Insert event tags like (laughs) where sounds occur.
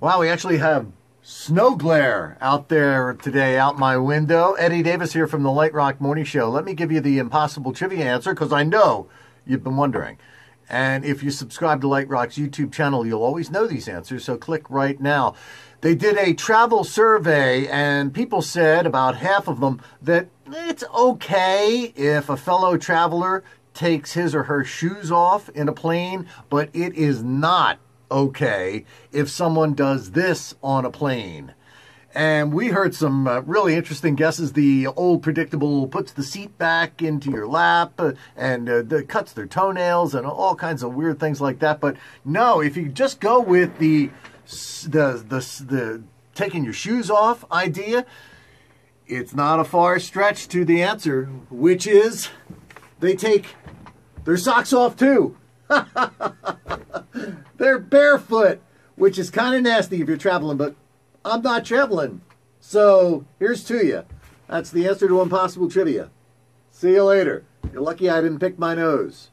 Wow, we actually have snow glare out there today out my window. Eddie Davis here from the Lite Rock Morning Show. Let me give you the impossible trivia answer because I know you've been wondering. And if you subscribe to Lite Rock's YouTube channel, you'll always know these answers, so click right now. They did a travel survey, and people said, about half of them, that it's okay if a fellow traveler takes his or her shoes off in a plane, but it is not okay if someone does this on a plane. And we heard some uh, really interesting guesses. The old predictable puts the seat back into your lap uh, and uh, the, cuts their toenails and all kinds of weird things like that. But no, if you just go with the the the, the taking your shoes off idea, it's not a far stretch to the answer, which is they take their socks off too. (laughs) They're barefoot, which is kind of nasty if you're traveling, but I'm not traveling. So here's to you. That's the answer to Impossible Trivia. See you later. You're lucky I didn't pick my nose.